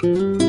Música